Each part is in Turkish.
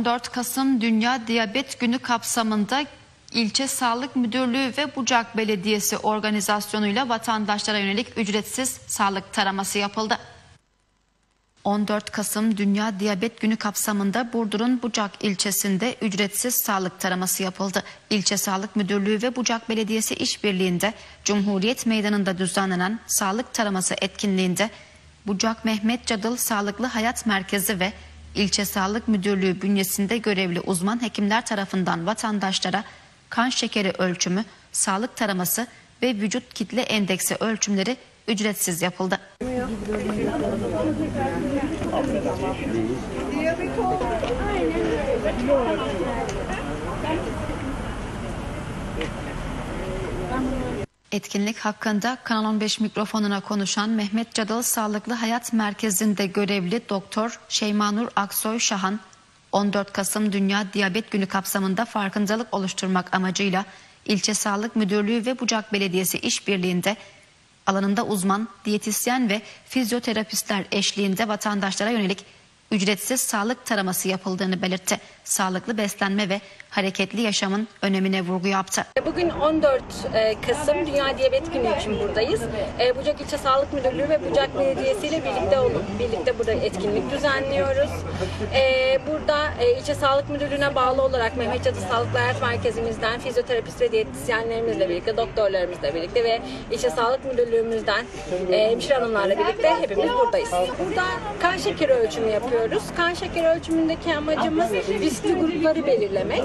14 Kasım Dünya Diyabet Günü kapsamında İlçe Sağlık Müdürlüğü ve Bucak Belediyesi organizasyonuyla vatandaşlara yönelik ücretsiz sağlık taraması yapıldı. 14 Kasım Dünya Diyabet Günü kapsamında Burdur'un Bucak ilçesinde ücretsiz sağlık taraması yapıldı. İlçe Sağlık Müdürlüğü ve Bucak Belediyesi işbirliğinde Cumhuriyet Meydanı'nda düzenlenen sağlık taraması etkinliğinde Bucak Mehmet Cadıl Sağlıklı Hayat Merkezi ve İlçe Sağlık Müdürlüğü bünyesinde görevli uzman hekimler tarafından vatandaşlara kan şekeri ölçümü, sağlık taraması ve vücut kitle endeksi ölçümleri ücretsiz yapıldı. Etkinlik hakkında Kanal 15 mikrofonuna konuşan Mehmet Cadal Sağlıklı Hayat Merkezi'nde görevli Doktor Şeymanur Aksoy Şahan, 14 Kasım Dünya Diyabet Günü kapsamında farkındalık oluşturmak amacıyla İlçe Sağlık Müdürlüğü ve Bucak Belediyesi işbirliğinde alanında uzman, diyetisyen ve fizyoterapistler eşliğinde vatandaşlara yönelik ücretsiz sağlık taraması yapıldığını belirtti. Sağlıklı beslenme ve hareketli yaşamın önemine vurgu yaptı. Bugün 14 e, Kasım Dünya Diyabet Günü için buradayız. E, Bucak İlçe Sağlık Müdürlüğü ve Bucak Belediyesi ile birlikte olup birlikte burada etkinlik düzenliyoruz. E, Burada İlçe Sağlık Müdürlüğü'ne bağlı olarak Mehmet Cadı Sağlıklı Hayat Merkezimizden fizyoterapist ve diyetisyenlerimizle birlikte, doktorlarımızla birlikte ve İlçe Sağlık Müdürlüğümüzden hemşire hanımlarla birlikte hepimiz buradayız. Burada kan şekeri ölçümü yapıyoruz. Kan şekeri ölçümündeki amacımız riskli grupları belirlemek.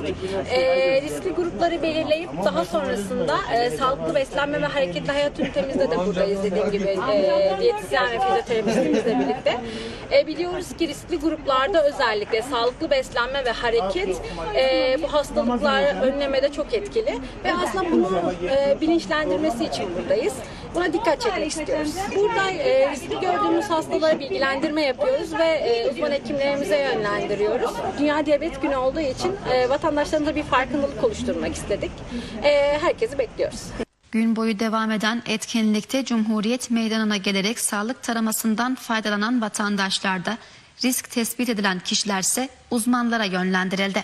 E, riskli grupları belirleyip daha sonrasında e, sağlıklı beslenme ve hareketli hayat ünitemizde de buradayız dediğim gibi e, diyetisyen ve fizyoterapistimizle birlikte. E, biliyoruz ki riskli gruplarda özellikle sağlıklı beslenme ve hareket e, bu hastalıkları önlemede çok etkili ve aslında bunu e, bilinçlendirmesi için buradayız. Buna dikkat çekmek istiyoruz. Burada e, riskli gördüğümüz hastalara bilgilendirme yapıyoruz ve e, uzman hekimlerimize yönlendiriyoruz. Dünya Diyabet Günü olduğu için e, vatandaşlarımıza bir farkındalık oluşturmak istedik. E, herkesi bekliyoruz. Gün boyu devam eden etkinlikte Cumhuriyet Meydanı'na gelerek sağlık taramasından faydalanan vatandaşlar da risk tespit edilen kişilerse uzmanlara yönlendirildi.